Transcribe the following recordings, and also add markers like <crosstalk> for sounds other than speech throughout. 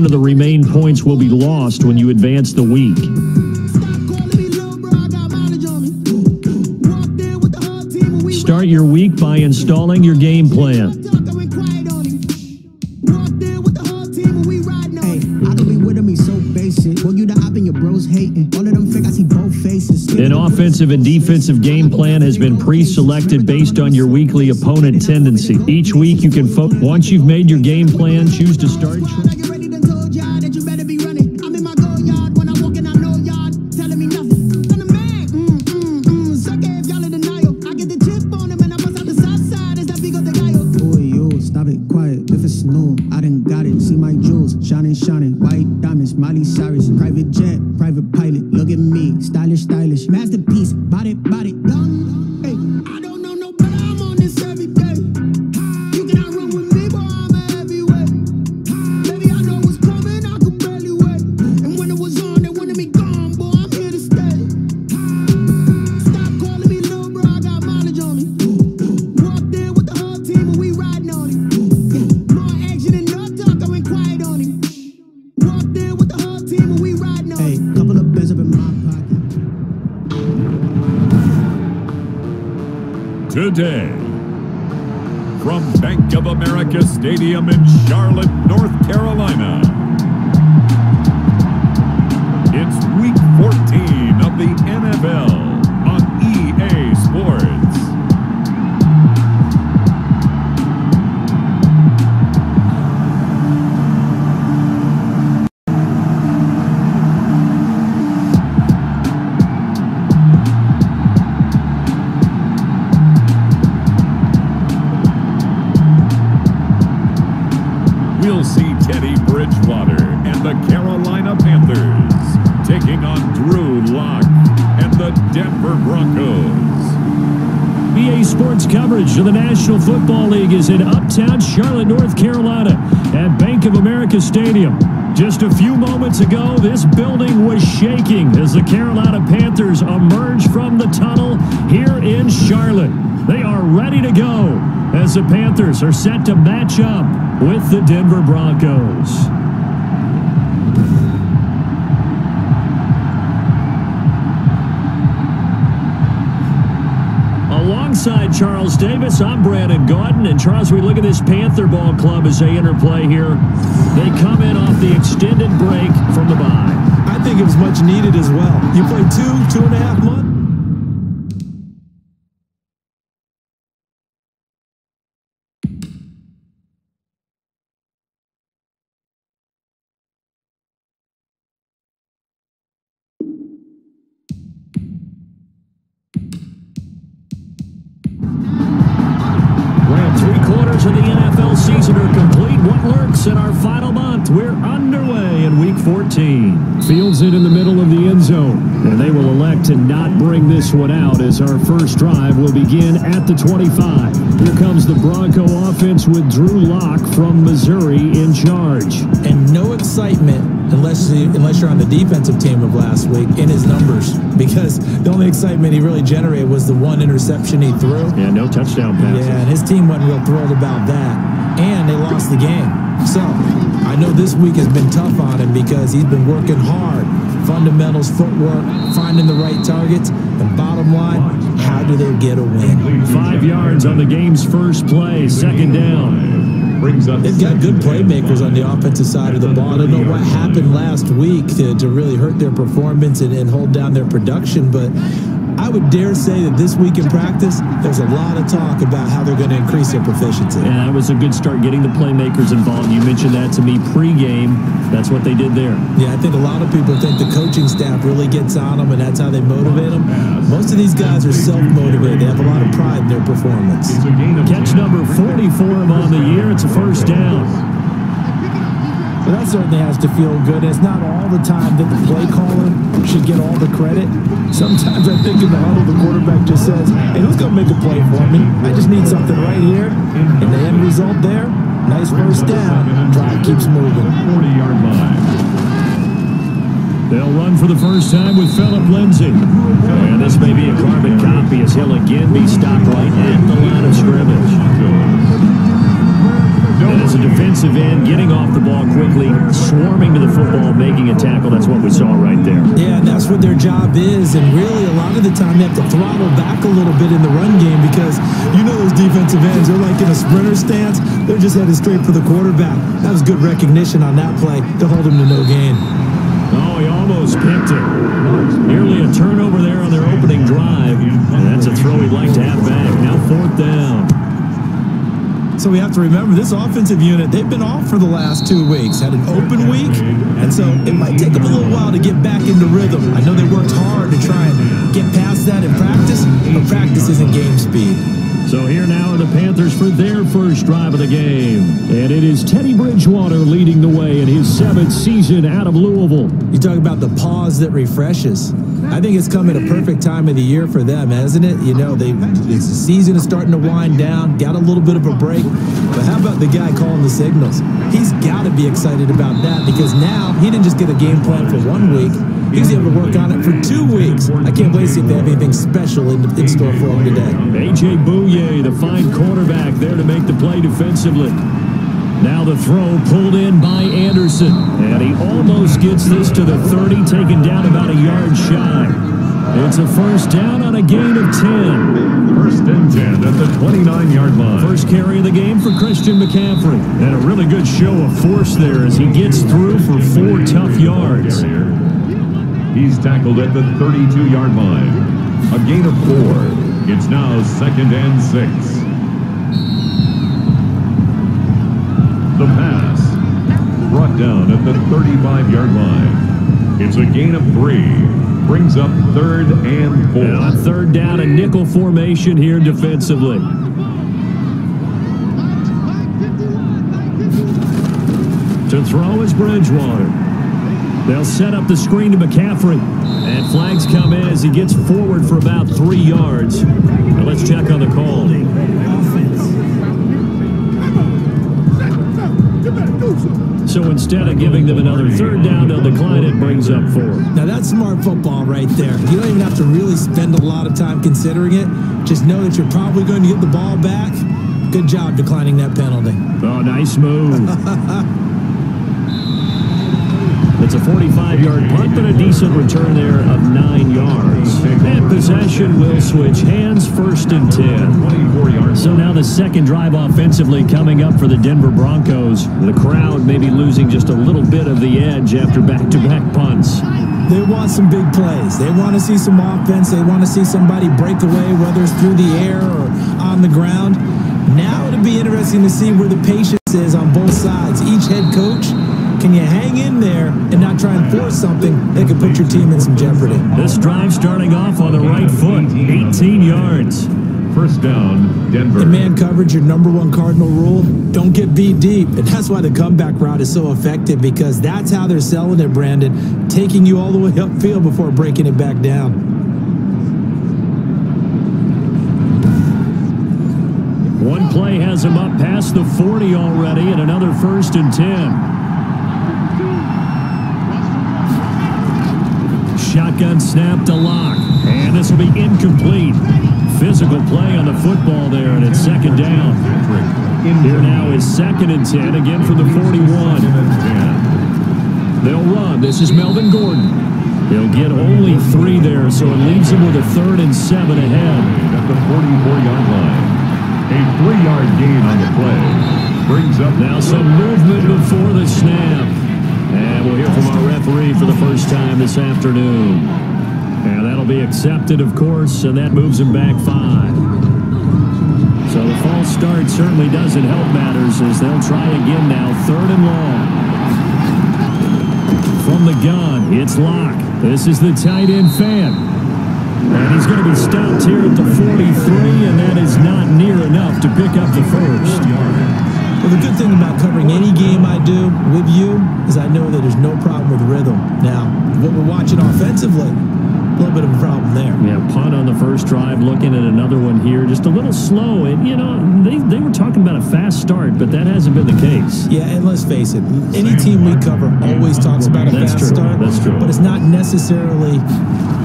of the remaining points will be lost when you advance the week. Start your week by installing your game plan. An offensive and defensive game plan has been pre-selected based on your weekly opponent tendency. Each week you can focus. Once you've made your game plan, choose to start. Today. From Bank of America Stadium in Charlotte, North Carolina. It's week 14 of the NFL Bridgewater and the Carolina Panthers taking on Drew Lock and the Denver Broncos. EA Sports coverage of the National Football League is in uptown Charlotte, North Carolina at Bank of America Stadium. Just a few moments ago, this building was shaking as the Carolina Panthers emerged from the tunnel here in Charlotte. They are ready to go as the Panthers are set to match up with the Denver Broncos. Charles Davis, I'm Brandon Gaudin. And Charles, we look at this Panther ball club as they interplay here. They come in off the extended break from the bye. I think it was much needed as well. You played two, two and a half months. 13. Fields it in the middle of the end zone. And they will elect to not bring this one out as our first drive will begin at the 25. Here comes the Bronco offense with Drew Lock from Missouri in charge. And no excitement unless, you, unless you're on the defensive team of last week in his numbers <laughs> because the only excitement he really generated was the one interception he threw. Yeah, no touchdown passes. Yeah, and his team wasn't real thrilled about that. And they lost the game. So I know this week has been tough on him because he's been working hard. Fundamentals, footwork, finding the right targets. And bottom line, how do they get a win? Five yards on the game's first play, second down. They've got good playmakers on the offensive side of the ball. I don't know what happened last week to, to really hurt their performance and, and hold down their production, but I would dare say that this week in practice, there's a lot of talk about how they're going to increase their proficiency. And that was a good start getting the playmakers involved. You mentioned that to me pregame. That's what they did there. Yeah, I think a lot of people think the coaching staff really gets on them, and that's how they motivate them. Most of these guys are self-motivated. They have a lot of pride in their performance. It's a gain of Catch number 40 for him on the year. It's a first down. But that certainly has to feel good. It's not all the time that the play caller should get all the credit. Sometimes I think in the huddle, the quarterback just says, hey, who's going to make a play for me? I just need something right here. And the end result there, nice first down. Drive keeps moving. 40-yard line. They'll run for the first time with Phillip Lindsay. And this may be a carbon copy as he'll again be stopped right at the line of scrimmage. As as a defensive end, getting off the ball quickly, swarming to the football, making a tackle. That's what we saw right there. Yeah, and that's what their job is. And really, a lot of the time, they have to throttle back a little bit in the run game because you know those defensive ends, they're like in a sprinter stance. They're just headed straight for the quarterback. That was good recognition on that play to hold him to no gain. Oh, he almost picked it. Nearly a turnover there on their opening drive. And that's a throw he'd like to have back. Now fourth down. So we have to remember this offensive unit, they've been off for the last two weeks, had an open week, and so it might take them a little while to get back into rhythm. I know they worked hard to try and get past that in practice, but practice isn't game speed. So here now are the Panthers for their first drive of the game. And it is Teddy Bridgewater leading the way in his seventh season out of Louisville. You talk about the pause that refreshes. I think it's come at a perfect time of the year for them, hasn't it? You know, they the season is starting to wind down, got a little bit of a break. But how about the guy calling the signals? He's got to be excited about that because now he didn't just get a game plan for one week. He's able to work on it for two weeks. I can't wait to see if they have anything special in, in store for him today. A.J. Bouye, the fine cornerback, there to make the play defensively. Now the throw pulled in by Anderson. And he almost gets this to the 30, taken down about a yard shy. It's a first down on a gain of 10. First and 10 at the 29-yard line. First carry of the game for Christian McCaffrey. And a really good show of force there as he gets through for four tough yards. He's tackled at the 32-yard line. A gain of four. It's now second and six. The pass. Brought down at the 35-yard line. It's a gain of three. Brings up third and four. And on third down, a nickel formation here defensively. To throw is Bridgewater. They'll set up the screen to McCaffrey. And flags come in as he gets forward for about three yards. Now let's check on the call. So instead of giving them another third down, they'll decline it, brings up four. Now that's smart football right there. You don't even have to really spend a lot of time considering it. Just know that you're probably going to get the ball back. Good job declining that penalty. Oh, nice move. <laughs> It's a 45-yard punt, but a decent return there of nine yards. And possession will switch hands first and 10. So now the second drive offensively coming up for the Denver Broncos. The crowd maybe losing just a little bit of the edge after back-to-back punts. They want some big plays. They want to see some offense. They want to see somebody break away, whether it's through the air or on the ground. Now it'll be interesting to see where the patience is on both sides. Each head coach, can you hang in there and not try and force something that could put your team in some jeopardy? This drive starting off on the right foot, 18 yards. First down, Denver. In man coverage, your number one cardinal rule, don't get beat deep. And that's why the comeback route is so effective because that's how they're selling it, Brandon. Taking you all the way upfield before breaking it back down. One play has him up past the 40 already and another first and 10. Shotgun snap to Lock. And this will be incomplete. Physical play on the football there, and it's second down. Here now is second and 10, again from the 41. They'll run. This is Melvin Gordon. He'll get only three there, so it leaves him with a third and seven ahead. At the 44-yard line. A three-yard gain on the play. Brings up Now some movement before the snap. And we'll hear from our referee for the first time this afternoon. And that'll be accepted, of course, and that moves him back five. So the false start certainly doesn't help matters as they'll try again now, third and long. From the gun, it's Lock. This is the tight end Fant. And he's going to be stopped here at the 43, and that is not near enough to pick up the first. Well, the good thing about covering any game I do with you is I know that there's no problem with rhythm. Now, what we're watching offensively, a little bit of a problem there. Yeah, punt on the first drive, looking at another one here. Just a little slow. And, you know, they, they were talking about a fast start, but that hasn't been the case. Yeah, and let's face it, any team we cover always talks about a That's fast true. start. That's true. But it's not necessarily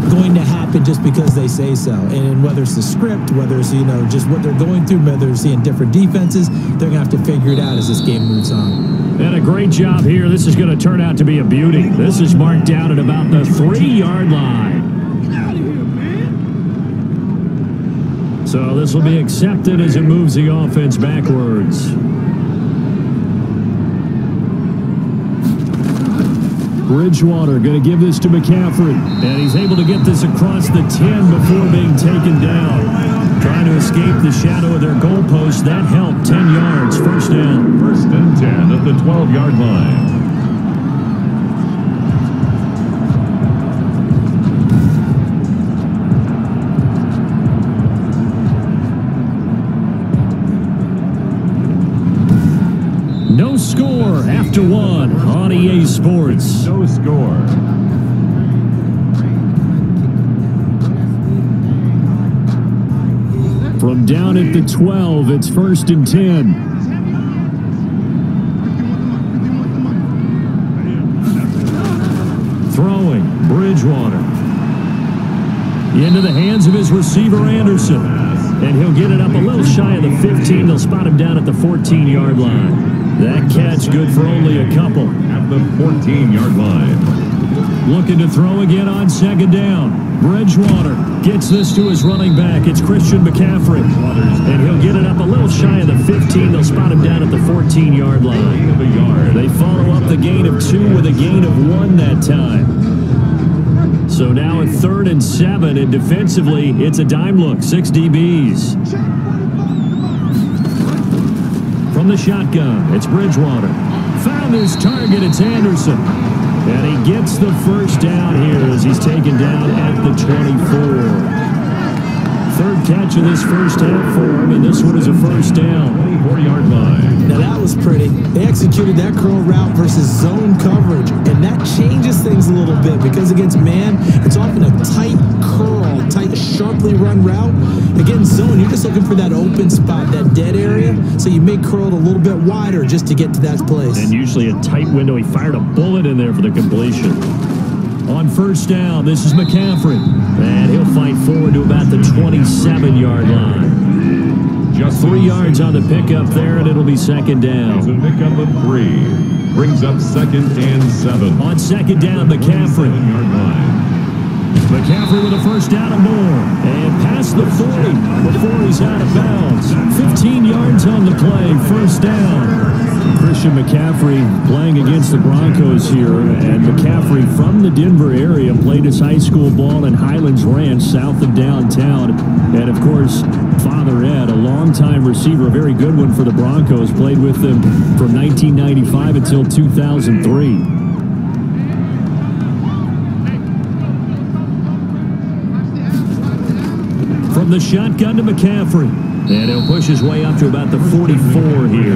going to happen just because they say so. And whether it's the script, whether it's, you know, just what they're going through, whether they're seeing different defenses, they're going to have to figure it out as this game moves on. And a great job here. This is going to turn out to be a beauty. This is marked down at about the three-yard line. So this will be accepted as it moves the offense backwards. Bridgewater going to give this to McCaffrey. And he's able to get this across the 10 before being taken down. Trying to escape the shadow of their goalpost. That helped. 10 yards. First down. First and 10 at the 12-yard line. No score after one on EA Sports. No score. From down at the 12, it's first and 10. Throwing, Bridgewater. Into the hands of his receiver, Anderson. And he'll get it up a little shy of the 15. They'll spot him down at the 14-yard line. That catch good for only a couple. At the 14-yard line. Looking to throw again on second down. Bridgewater gets this to his running back. It's Christian McCaffrey. And he'll get it up a little shy of the 15. They'll spot him down at the 14-yard line. Of a yard. They follow up the gain of two with a gain of one that time. So now at third and seven, and defensively, it's a dime look. Six DBs. From the shotgun, it's Bridgewater. Found his target, it's Anderson. And he gets the first down here as he's taken down at the 24. Catch of this first half for him, and this one is a first down. 24-yard line. Now that was pretty. They executed that curl route versus zone coverage, and that changes things a little bit because against man, it's often a tight curl, tight, sharply run route. Against zone, you're just looking for that open spot, that dead area, so you may curl it a little bit wider just to get to that place. And usually a tight window. He fired a bullet in there for the completion. On first down, this is McCaffrey. And he'll fight forward to about the 27-yard line. Just Three yards on the pickup there, and it'll be second It's a down. pickup of three. Brings up second and seven. On second down, McCaffrey. McCaffrey with a first down and more. And past the 40 before he's out of bounds. 15 yards on the play, first down. Christian McCaffrey playing against the Broncos here. And McCaffrey from the Denver area played his high school ball in Highlands Ranch south of downtown. And of course, Father Ed, a longtime receiver, a very good one for the Broncos, played with them from 1995 until 2003. From the shotgun to McCaffrey. And he'll push his way up to about the 44 here.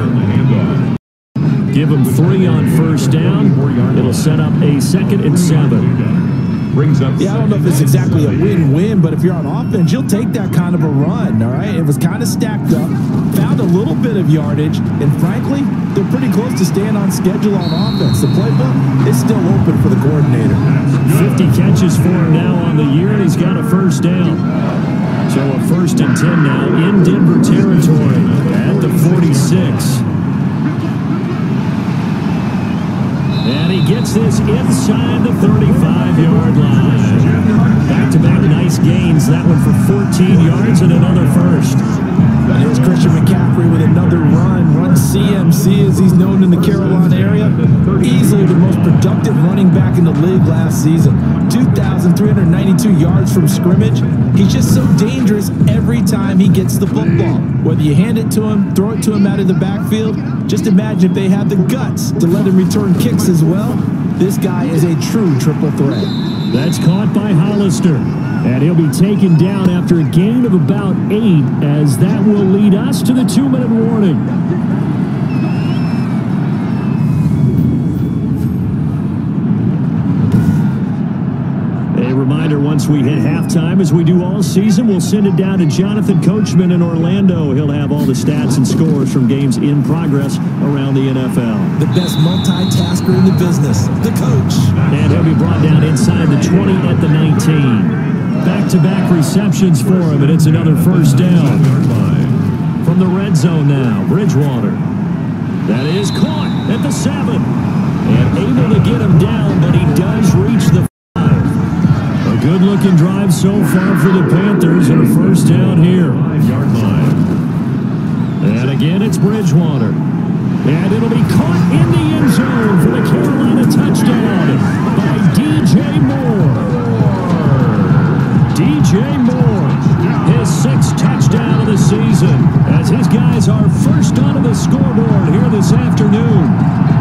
Give him three on first down. It'll set up a second and seven. Brings up Yeah, I don't know if it's exactly a win-win, but if you're on offense, you'll take that kind of a run, all right? It was kind of stacked up, found a little bit of yardage, and frankly, they're pretty close to staying on schedule on offense. The playbook is still open for the coordinator. 50 catches for him now on the year, and he's got a first down. So a first and 10 now in Denver territory at the 46. And he gets this inside the 35-yard line. Back-to-back gains. That one for 14 yards and another first. And here's Christian McCaffrey with another run. Run CMC, as he's known in the Carolina area. Easily the most productive running back in the league last season. 2,392 yards from scrimmage. He's just so dangerous every time he gets the football. Whether you hand it to him, throw it to him out of the backfield, just imagine if they had the guts to let him return kicks as well. This guy is a true triple threat. That's caught by Hollister. And he'll be taken down after a gain of about eight, as that will lead us to the two-minute warning. A reminder once we hit halftime. As we do all season, we'll send it down to Jonathan Coachman in Orlando. He'll have all the stats and scores from games in progress around the NFL. The best multitasker in the business, the coach. And he'll be brought down inside the 20 at the 19. Back-to-back -back receptions for him, and it's another first down. From the red zone now, Bridgewater. That is caught at the 7. And able to get him down, but he does reach the five. A good-looking drive so far for the Panthers and a first down here. And again, it's Bridgewater. And it'll be caught in the end zone for the Carolina touchdown by DJ Moore. DJ Moore, his sixth touchdown of the season as his guys are first onto the scoreboard here this afternoon.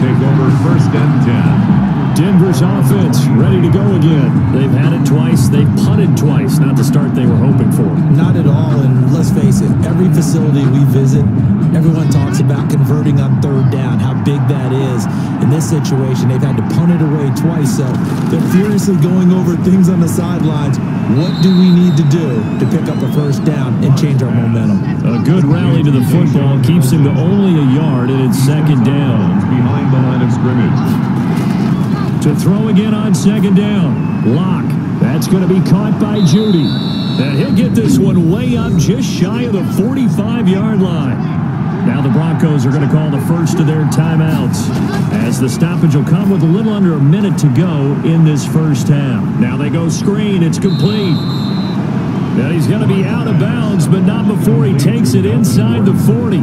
take over first and 10. Denver's offense ready to go again. They've had it twice. They've punted twice. Not the start they were hoping for. Not at all. And let's face it, every facility we visit, everyone talks about converting on third down, how big that is. In this situation, they've had to punt it away twice. So they're furiously going over things on the sidelines. What do we need to do to pick up a first down and change our momentum? A good rally to the football keeps him to only a yard, and it's second down. Behind the line of scrimmage to throw again on second down. Lock. That's going to be caught by Jeudy. And he'll get this one way up just shy of the 45-yard line. Now the Broncos are going to call the first of their timeouts as the stoppage will come with a little under a minute to go in this first half. Now they go screen. It's complete. Now he's going to be out of bounds, but not before he takes it inside the 40.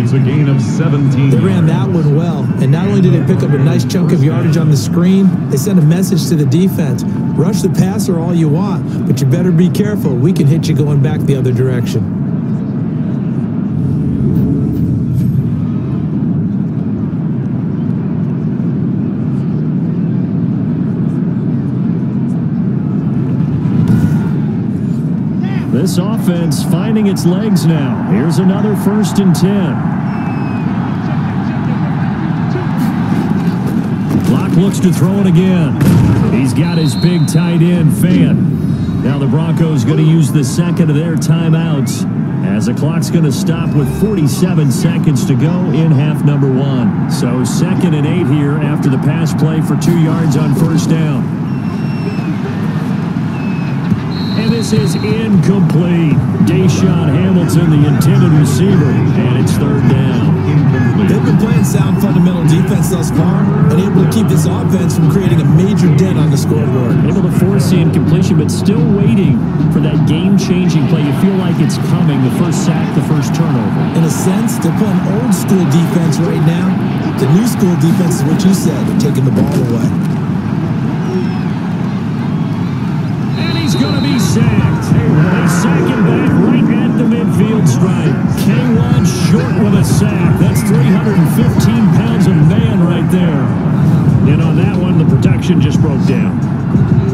It's a gain of 17. They ran that one well, and not only did they pick up a nice chunk of yardage on the screen, they sent a message to the defense. Rush the passer all you want, but you better be careful. We can hit you going back the other direction. This offense finding its legs now. Here's another first and 10. Lock looks to throw it again. He's got his big tight end Fant. Now the Broncos going to use the second of their timeouts as the clock's going to stop with 47 seconds to go in half number one. So second and eight here after the pass play for two yards on first down. This is incomplete. DaeSean Hamilton, the intended receiver, and it's third down. They've been playing sound fundamental defense thus far and able to keep this offense from creating a major dent on the scoreboard. Able to force the incompletion, but still waiting for that game-changing play. You feel like it's coming, the first sack, the first turnover. In a sense, they're playing old-school defense right now. The new school defense is what you said, taking the ball away. Sacked. They sack him back right at the midfield stripe. Kawann short with a sack. That's 315 pounds of man right there. And on that one, the protection just broke down.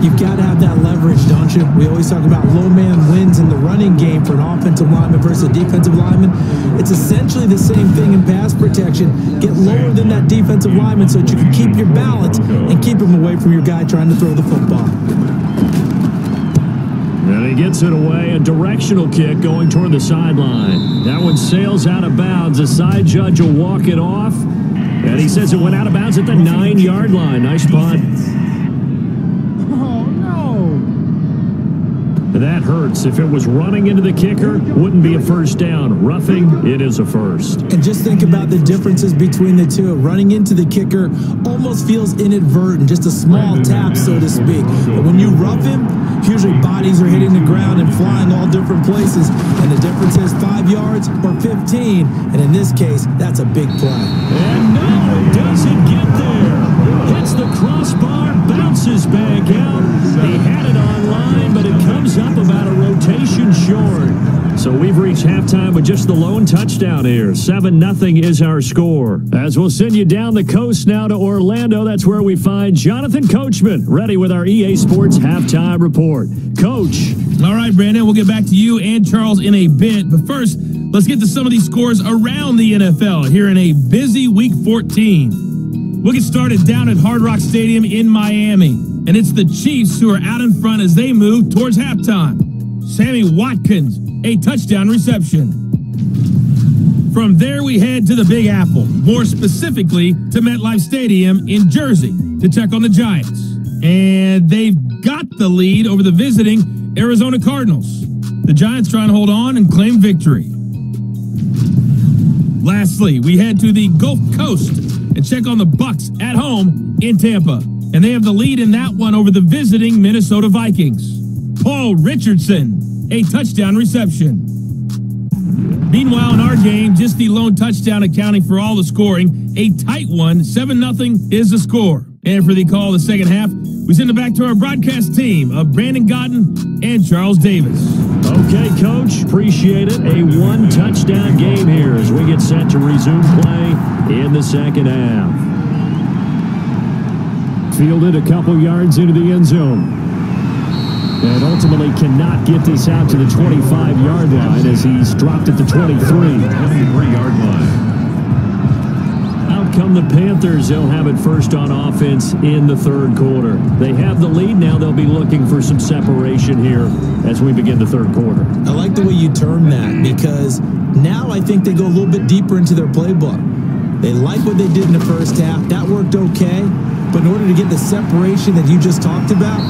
You've got to have that leverage, don't you? We always talk about low man wins in the running game for an offensive lineman versus a defensive lineman. It's essentially the same thing in pass protection. Get lower than that defensive lineman so that you can keep your balance and keep him away from your guy trying to throw the football. And he gets it away. A directional kick going toward the sideline. That one sails out of bounds. The side judge will walk it off. And he says it went out of bounds at the nine-yard line. Nice punt. Oh, no. That hurts. If it was running into the kicker, wouldn't be a first down. Roughing, it is a first. And just think about the differences between the two. Running into the kicker almost feels inadvertent, just a small tap, so to speak. But when you rough him, usually bodies are hitting the ground and flying all different places. And the difference is five yards or 15. And in this case, that's a big play. And no, it doesn't get there. Hits the crossbar, bounces back out. He had it online, but it comes up about a rotation short. So we've reached halftime with just the lone touchdown here. 7-0 is our score. As we'll send you down the coast now to Orlando, that's where we find Jonathan Coachman, ready with our EA Sports halftime report. Coach. All right, Brandon, we'll get back to you and Charles in a bit. But first, let's get to some of these scores around the NFL here in a busy Week 14. We'll get started down at Hard Rock Stadium in Miami. And it's the Chiefs who are out in front as they move towards halftime. Sammy Watkins, a touchdown reception. From there, we head to the Big Apple, more specifically to MetLife Stadium in Jersey to check on the Giants. And they've got the lead over the visiting Arizona Cardinals. The Giants trying to hold on and claim victory. Lastly, we head to the Gulf Coast and check on the Bucks at home in Tampa. And they have the lead in that one over the visiting Minnesota Vikings. Paul Richardson, a touchdown reception. Meanwhile, in our game, just the lone touchdown accounting for all the scoring. A tight one, 7-0 is the score. And for the call of the second half, we send it back to our broadcast team of Brandon Gaudin and Charles Davis. Okay, Coach. Appreciate it. A one-touchdown game here as we get set to resume play in the second half. Fielded a couple yards into the end zone. And ultimately cannot get this out to the 25-yard line as he's dropped at the 23. 23-yard line. The Panthers. They'll have it first on offense in the third quarter. They have the lead. Now they'll be looking for some separation here as we begin the third quarter. I like the way you term that because now I think they go a little bit deeper into their playbook. They like what they did in the first half. That worked okay. But in order to get the separation that you just talked about,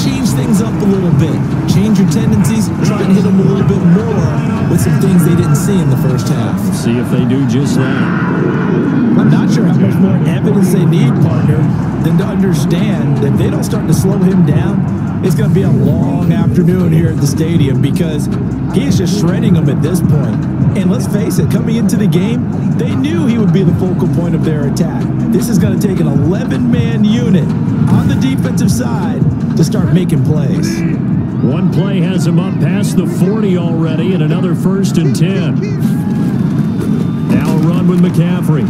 change things up a little bit. Change your tendencies, try and hit them a little bit more with some things they didn't see in the first half. See if they do just that. I'm not sure how much more evidence they need, partner, than to understand that if they don't start to slow him down, it's going to be a long afternoon here at the stadium because he's just shredding them at this point. And let's face it, coming into the game, they knew he would be the focal point of their attack. This is going to take an 11-man unit on the defensive side to start making plays. One play has him up past the 40 already and another first and 10. Now a run with McCaffrey.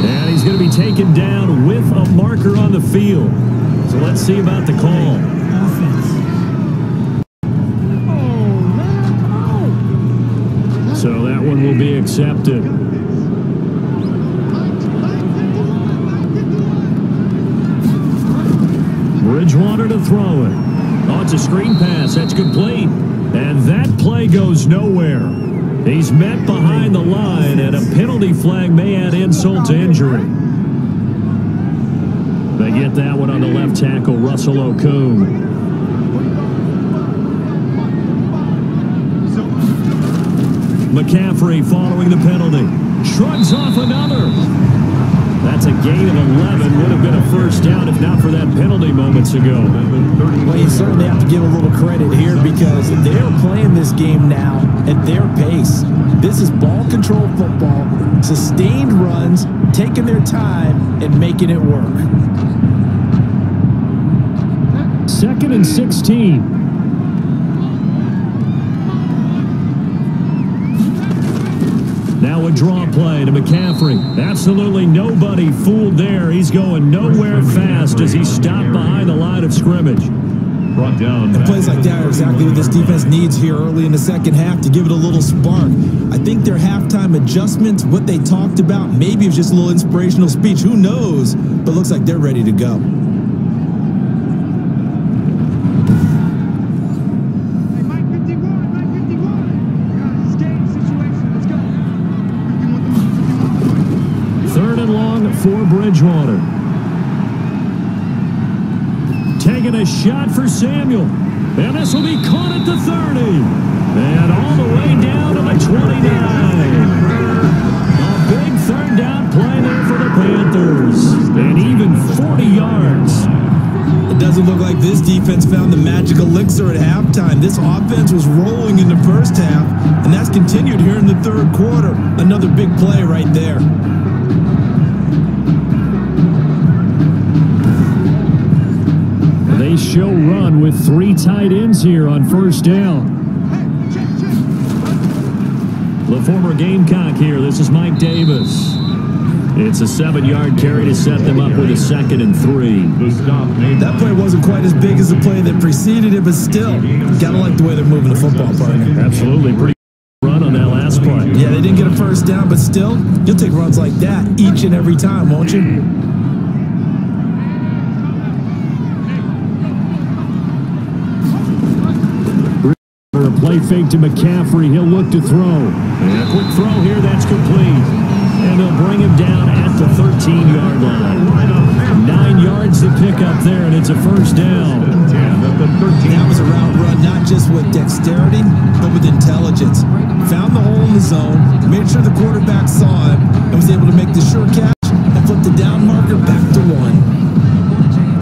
And he's going to be taken down with a marker on the field. So let's see about the call. Oh, oh. So that one will be accepted. Bridgewater to throw it. Oh, it's a screen pass. That's complete. And that play goes nowhere. He's met behind the line, and a penalty flag may add insult to injury. They get that one on the left tackle, Russell Okung. McCaffrey following the penalty. Shrugs off another. That's a gain of 11. Would have been a first down if not for that penalty moments ago. Well, you certainly have to give a little credit here because they're playing this game now at their pace. This is ball control football, sustained runs, taking their time and making it work. Second and 16. Now a draw play to McCaffrey. Absolutely nobody fooled there. He's going nowhere fast as he stopped behind the line of scrimmage. Brought down. And plays like that are exactly what this defense needs here early in the second half to give it a little spark. I think their halftime adjustments, what they talked about, maybe it was just a little inspirational speech. Who knows? But looks like they're ready to go. Third and long for Bridgewater. Taking a shot for Samuel. And this will be caught at the 30. And all the way down to the 29. A big third down play there for the Panthers. And even 40 yards. It doesn't look like this defense found the magic elixir at halftime. This offense was rolling in the first half, and that's continued here in the third quarter. Another big play right there. With three tight ends here on first down. The former Gamecock here. This is Mike Davis. It's a seven-yard carry to set them up with a second and three. That play wasn't quite as big as the play that preceded it, but still, gotta like the way they're moving the football, partner. Absolutely. Pretty run on that last play. Yeah, they didn't get a first down, but still, you'll take runs like that each and every time, won't you? Play fake to McCaffrey. He'll look to throw. And a quick throw here. That's complete. And they'll bring him down at the 13-yard line. Nine yards to pick up there, and it's a first down. That was a route run, not just with dexterity, but with intelligence. Found the hole in the zone, made sure the quarterback saw it, and was able to make the sure catch and flip the down marker back to one.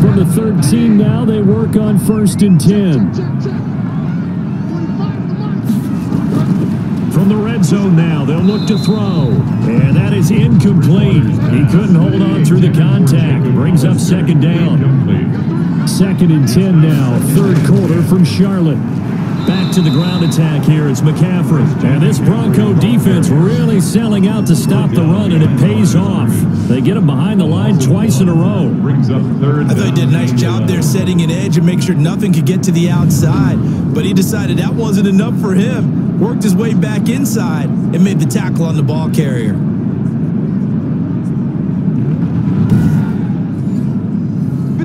From the 13 now, they work on first and 10. From the red zone now, they'll look to throw. And that is incomplete. He couldn't hold on through the contact. Brings up second down. Second and 10 now, third quarter from Charlotte. Back to the ground attack here. It's McCaffrey. And this Bronco defense really selling out to stop the run, and it pays off. They get him behind the line twice in a row. Brings up third. I thought he did a nice job there setting an edge and make sure nothing could get to the outside. But he decided that wasn't enough for him. Worked his way back inside and made the tackle on the ball carrier.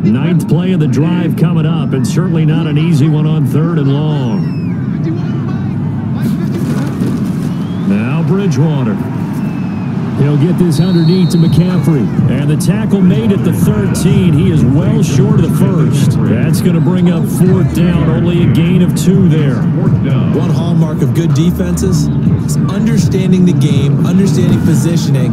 Ninth play of the drive coming up, and certainly not an easy one on third and long. Now Bridgewater. He'll get this underneath to McCaffrey. And the tackle made at the 13. He is well short of the first. That's going to bring up fourth down. Only a gain of two there. One hallmark of good defenses is understanding the game, understanding positioning,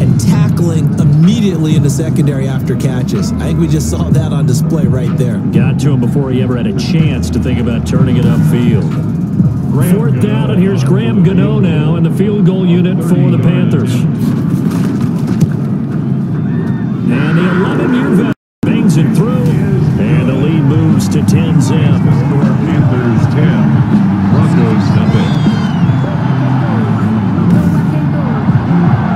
and tackling immediately in the secondary after catches. I think we just saw that on display right there. Got to him before he ever had a chance to think about turning it upfield. Fourth down, and here's Graham Gano now in the field goal unit for the Panthers. And the 11-year veteran bangs it through, and the lead moves to 10 zip. Panthers 10. Broncos nothing.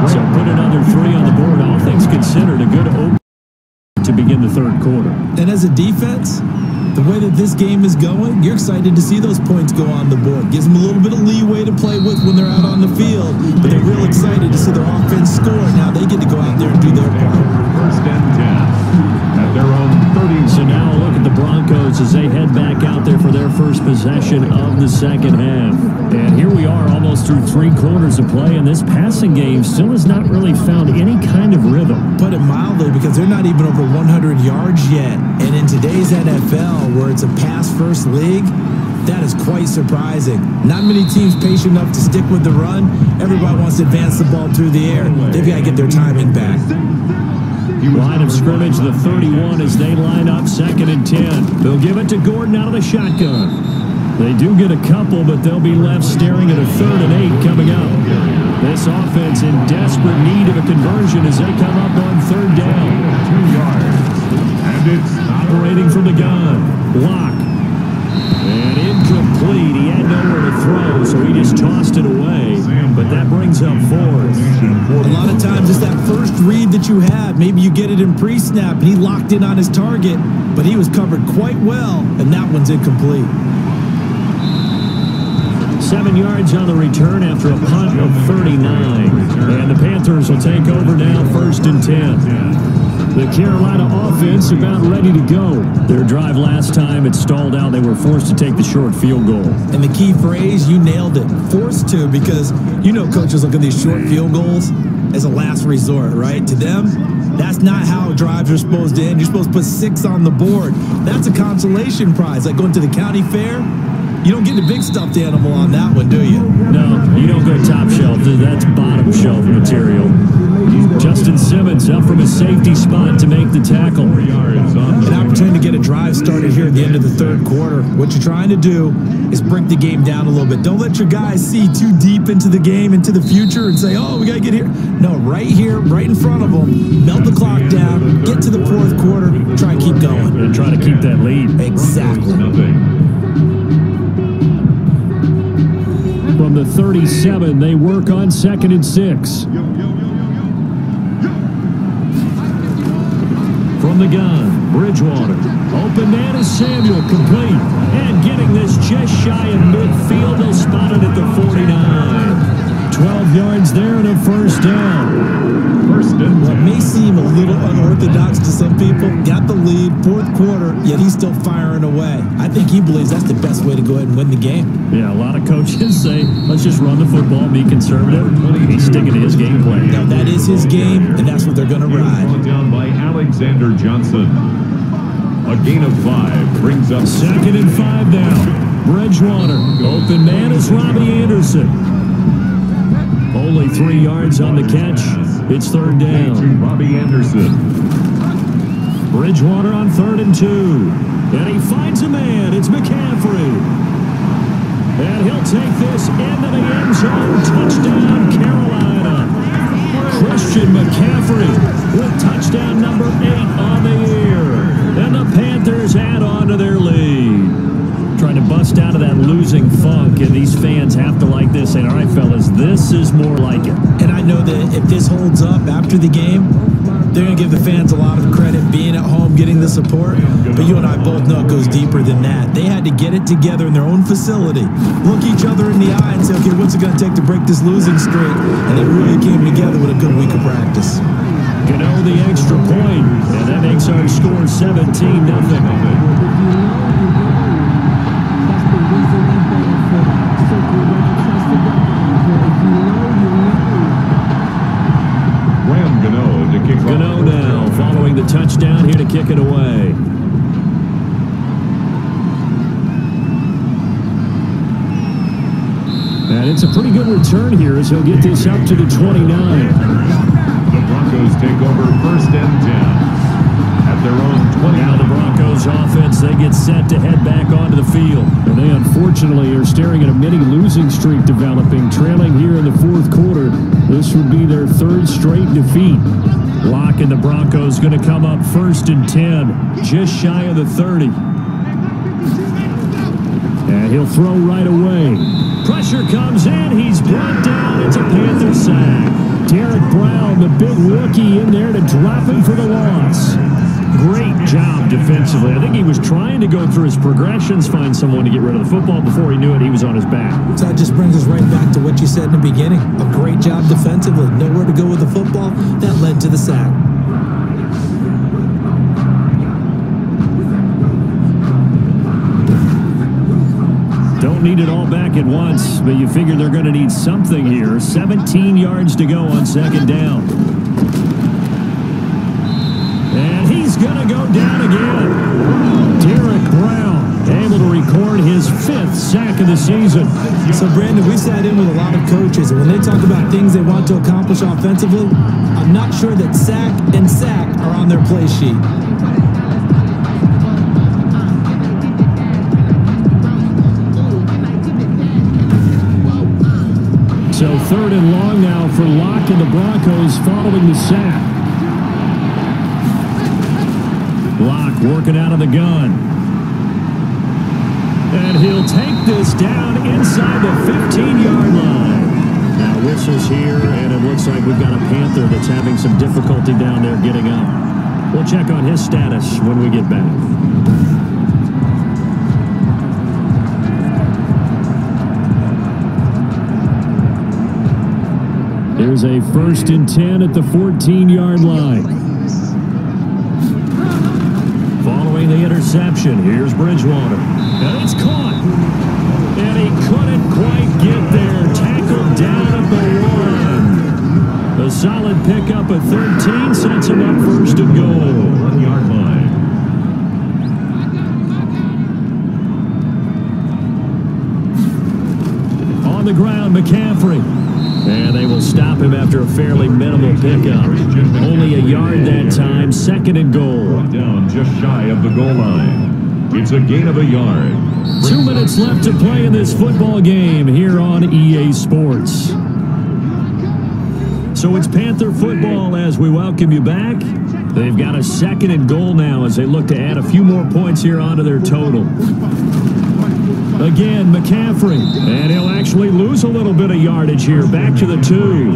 So put another three on the board. All things considered, a good open to begin the third quarter. And as a defense, the way that this game is going, you're excited to see those points go on the board. Gives them a little bit of leeway to play with when they're out on the field, but they're real excited to see their offense score. Now they get to go out there and do their part. First and 10. At their own 30. So now look at the Broncos as they head back out there for their first possession of the second half. And here we are almost through three quarters of play, and this passing game still has not really found any kind of rhythm. Put it mildly, because they're not even over 100 yards yet. And in today's NFL, where it's a pass-first league, that is quite surprising. Not many teams patient enough to stick with the run. Everybody wants to advance the ball through the air. They've got to get their timing back. Line of scrimmage, the 31 as they line up second and 10. They'll give it to Gordon out of the shotgun. They do get a couple, but they'll be left staring at a third and eight coming up. This offense in desperate need of a conversion as they come up on third down. Two yards. And it's Operating from the gun. Lock. And incomplete. He had nowhere to throw, so he just tossed it away. But that brings up fourth. A lot of times it's that first read that you have. Maybe you get it in pre-snap and he locked in on his target, but he was covered quite well, and that one's incomplete. Seven yards on the return after a punt of 39. And the Panthers will take over now first and 10. The Carolina offense about ready to go. Their drive last time, it stalled out. They were forced to take the short field goal. And the key phrase, you nailed it. Forced to, because you know coaches look at these short field goals as a last resort, right? To them, That's not how drives are supposed to end. You're supposed to put six on the board. That's a consolation prize, like going to the county fair. You don't get the big stuffed animal on that one, do you? No, you don't go top shelf. That's bottom shelf material. Justin Simmons up from a safety spot to make the tackle. An opportunity to get a drive started here at the end of the third quarter. What you're trying to do is break the game down a little bit. Don't let your guys see too deep into the game, into the future, and say, oh, we got to get here. No, right here, right in front of them, melt the clock down, get to the fourth quarter, try and keep going. And try to keep that lead. Exactly. From the 37, they work on second and six. From the gun, Bridgewater. Open man is Samuel, complete. And getting this just shy of midfield, they spotted at the 49. 12 yards there and a first down. First and What may seem a little unorthodox to some people, got the lead, fourth quarter, yet he's still firing away. I think he believes that's the best way to go ahead and win the game. Yeah, a lot of coaches <laughs> say, let's just run the football, be conservative. He's sticking to his game plan. Now, that is his game, and that's what they're going to ride. down by Alexander Johnson. A gain of five brings up Second and five down. Bridgewater. Open man is Robbie Anderson. Three yards on the catch. It's third down. Robbie Anderson. Bridgewater on third and two. And he finds a man. It's McCaffrey. And he'll take this into the end zone. Touchdown, Carolina. Christian McCaffrey with touchdown number eight on the year. Fans have to like this. Saying, all right, fellas, this is more like it. And I know that if this holds up after the game, they're going to give the fans a lot of credit being at home, getting the support. But you and I both know it goes deeper than that. They had to get it together in their own facility, look each other in the eye and say, okay, what's it going to take to break this losing streak? And they really came together with a good week of practice. Gano the extra point, and that makes our score 17 nothing. Graham Gano to kick off. Gano now following the touchdown here to kick it away. And it's a pretty good return here as he'll get this up to the 29. The Broncos take over first and 10 at their own 20. Now the Broncos offense, they get set to head back onto the field. And they unfortunately are staring at a mini losing streak developing, trailing here in the fourth quarter. This would be their third straight defeat. Lock and the Broncos going to come up first and 10, just shy of the 30. And he'll throw right away. Pressure comes in. He's brought down. It's a Panther sack. Derrick Brown, the big rookie, in there to drop him for the loss. Great job defensively. I think he was trying to go through his progressions, find someone to get rid of the football. Before he knew it, he was on his back. So that just brings us right back to what you said in the beginning. A great job defensively. Nowhere to go with the football. That led to the sack. Need it all back at once, but you figure they're going to need something here. 17 yards to go on second down. And he's going to go down again. Derrick Brown able to record his fifth sack of the season. So, Brandon, we sat in with a lot of coaches, and when they talk about things they want to accomplish offensively, I'm not sure that sack and sack are on their play sheet. Third and long now for Lock and the Broncos following the sack. Lock working out of the gun. And he'll take this down inside the 15-yard line. Now whistles here, and it looks like we've got a Panther that's having some difficulty down there getting up. We'll check on his status when we get back. Here's a first and 10 at the 14-yard line. Following the interception, here's Bridgewater. And it's caught. And he couldn't quite get there. Tackled down at the one. A solid pickup of 13 sets him up first and goal. One-yard line. On the ground, McCaffrey. And they will stop him after a fairly minimal pickup. Only a yard that time, second and goal. Down just shy of the goal line. It's a gain of a yard. Two minutes left to play in this football game here on EA Sports. So it's Panther football as we welcome you back. They've got a second and goal now as they look to add a few more points here onto their total. Again, McCaffrey. And he'll actually lose a little bit of yardage here. Back to the two.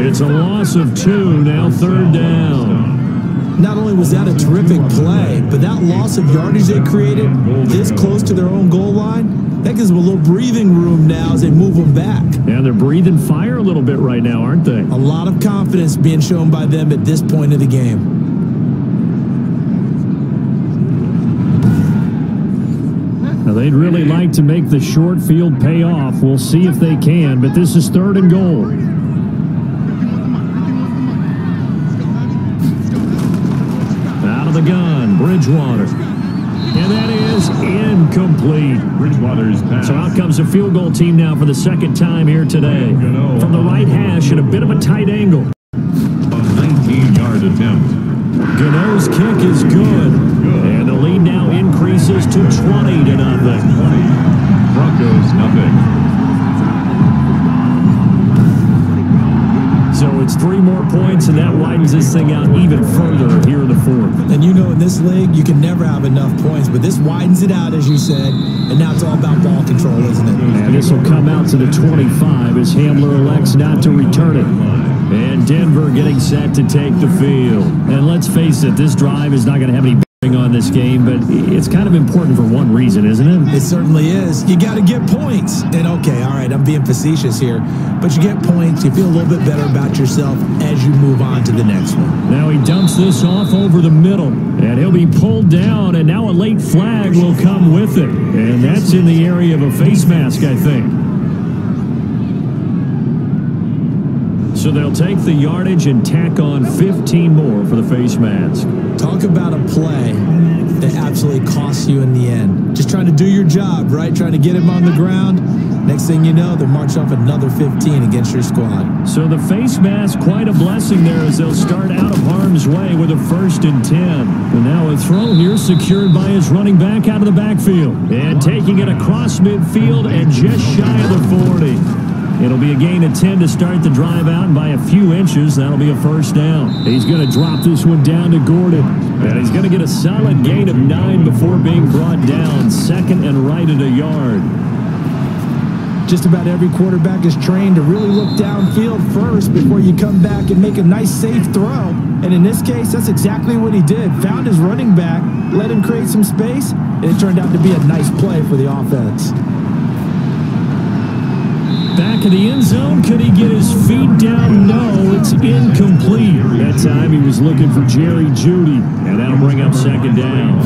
It's a loss of two. Now third down. Not only was that a terrific play, but that loss of yardage they created this close to their own goal line, that gives them a little breathing room now as they move them back. Yeah, they're breathing fire a little bit right now, aren't they? A lot of confidence being shown by them at this point of the game. They'd really like to make the short field pay off. We'll see if they can, but this is third and goal. Out of the gun, Bridgewater. And that is incomplete. Bridgewater's pass. So out comes the field goal team now for the second time here today. From the right uh, hash at a bit of a tight angle. A 19-yard attempt. Gano's kick is good. And the lead now increases to 20 thing out even further here in the fourth. And you know, in this league, you can never have enough points, but this widens it out, as you said, and now it's all about ball control, isn't it? And this will come out to the 25 as Hamler elects not to return it. And Denver getting set to take the field. And let's face it, this drive is not going to have any on this game, but it's kind of important for one reason, isn't it? It certainly is. You got to get points. And okay, all right, I'm being facetious here, but you get points, you feel a little bit better about yourself as you move on to the next one. Now he dumps this off over the middle, and he'll be pulled down, and now a late flag will come with it. And that's in the area of a face mask, I think. So they'll take the yardage and tack on 15 more for the face mask. Talk about a play that absolutely costs you in the end. Just trying to do your job, right? Trying to get him on the ground. Next thing you know, they march off another 15 against your squad. So the face mask, quite a blessing there as they'll start out of harm's way with a first and 10. And now a throw here secured by his running back out of the backfield. And taking it across midfield and just shy of the 40. It'll be a gain of 10 to start the drive out, and by a few inches, that'll be a first down. He's going to drop this one down to Gordon. And he's going to get a solid gain of nine before being brought down. Second and right at a yard. Just about every quarterback is trained to really look downfield first before you come back and make a nice safe throw. And in this case, that's exactly what he did. Found his running back, let him create some space, and it turned out to be a nice play for the offense. Back in the end zone, could he get his feet down? No, it's incomplete. That time he was looking for Jerry Jeudy, and that'll bring up second down.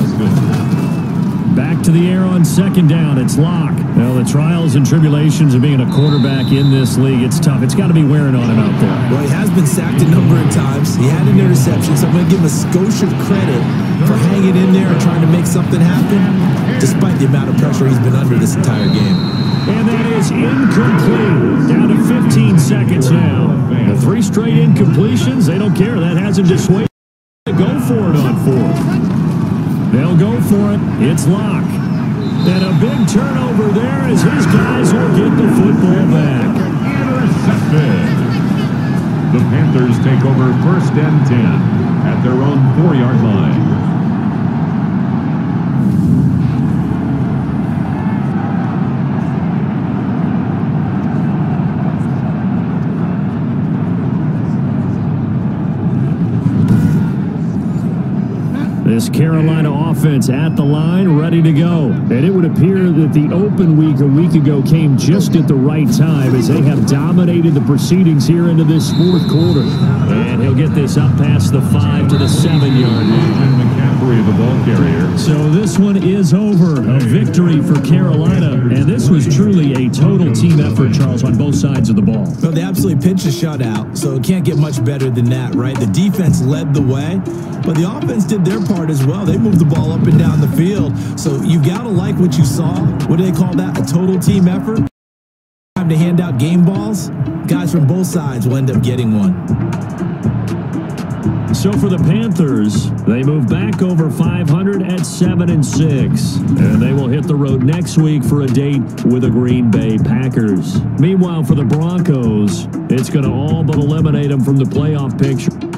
Back to the air on second down. It's Lock. Well, the trials and tribulations of being a quarterback in this league, it's tough. It's got to be wearing on him out there. Well, he has been sacked a number of times. He had an interception, so I'm going to give him a skosh of credit for hanging in there and trying to make something happen, despite the amount of pressure he's been under this entire game. Is incomplete. Down to 15 seconds now. The three straight incompletions, they don't care. That hasn't dissuaded to go for it on fourth. They'll go for it. It's Lock. And a big turnover there as his guys will get the football back. Intercepted. The Panthers take over first and 10 at their own four-yard line. This Carolina offense at the line, ready to go. And it would appear that the open week a week ago came just at the right time as they have dominated the proceedings here into this fourth quarter. And he'll get this up past the five to the seven yard line. McCaffrey delivery of the ball carrier. So this one is over. A victory for Carolina. And this was truly a total team effort, Charles, on both sides of the ball. Well, they absolutely pitched a shutout, so it can't get much better than that, right? The defense led the way, but the offense did their part as well. They moved the ball up and down the field. So you got to like what you saw. What do they call that? A total team effort? Time to hand out game balls? Guys from both sides will end up getting one. So for the Panthers, they move back over 500 at 7 and 6, and they will hit the road next week for a date with the Green Bay Packers. Meanwhile, for the Broncos, it's going to all but eliminate them from the playoff picture.